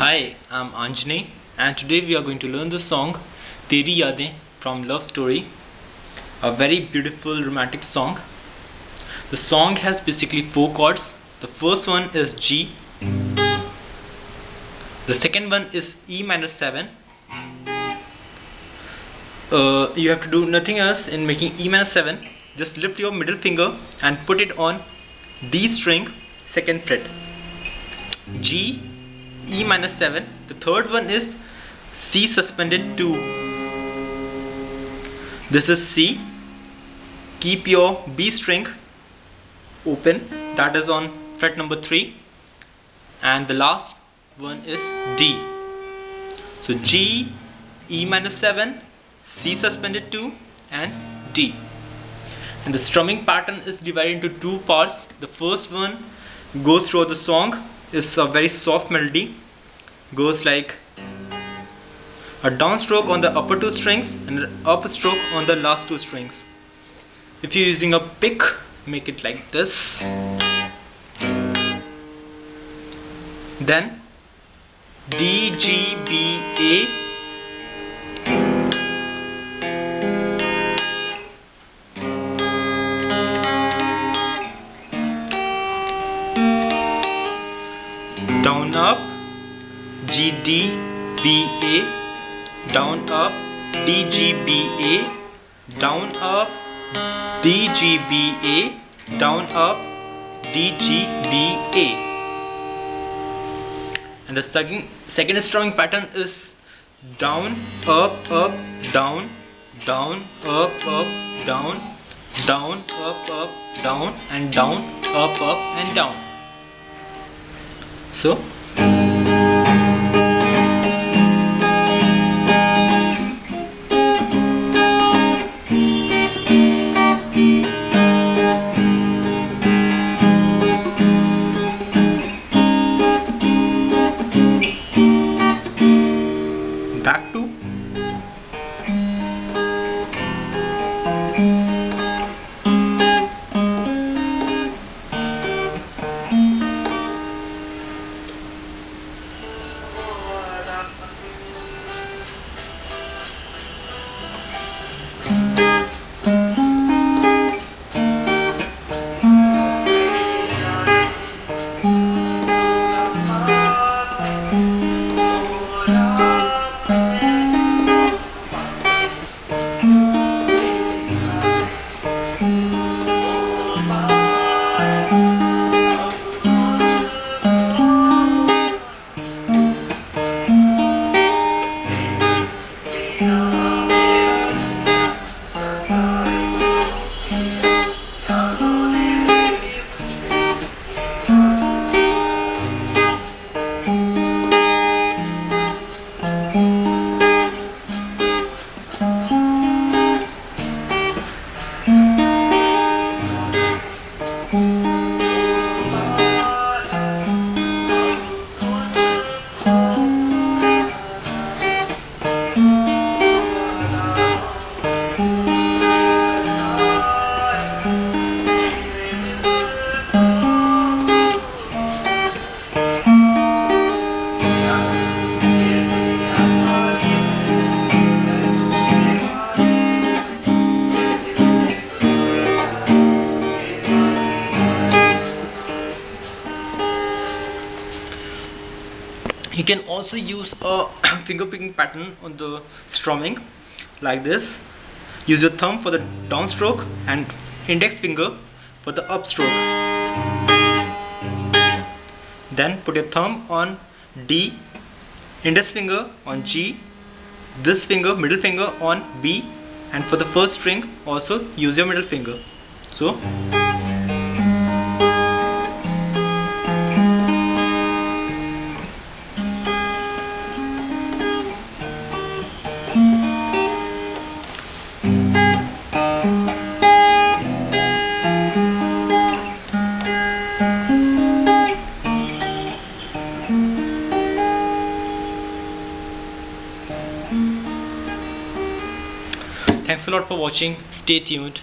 Hi, I'm Anjani and today we are going to learn the song Teri Yaadein from Love Story. A very beautiful romantic song. The song has basically four chords. The first one is G. The second one is E minor 7. Uh, you have to do nothing else in making E minor 7. Just lift your middle finger and put it on D string, second fret. G E minus 7. The third one is C suspended 2. This is C. Keep your B string open, that is on fret number 3. And the last one is D. So G, E minus 7, C suspended 2, and D. And the strumming pattern is divided into two parts. The first one goes through the song It's a very soft melody goes like a downstroke on the upper two strings and an upstroke on the last two strings. If you're using a pick make it like this. Then D G B A D B A down up D G B A down up D G B A down up D G B A. And the second second strumming pattern is down up up down down up up down down up up down and down up up and down. So back to you can also use a finger picking pattern on the strumming like this. Use your thumb for the downstroke and index finger for the upstroke. Then put your thumb on D index finger on G this finger middle finger on B and for the first string also use your middle finger. So Thanks a lot for watching. Stay tuned.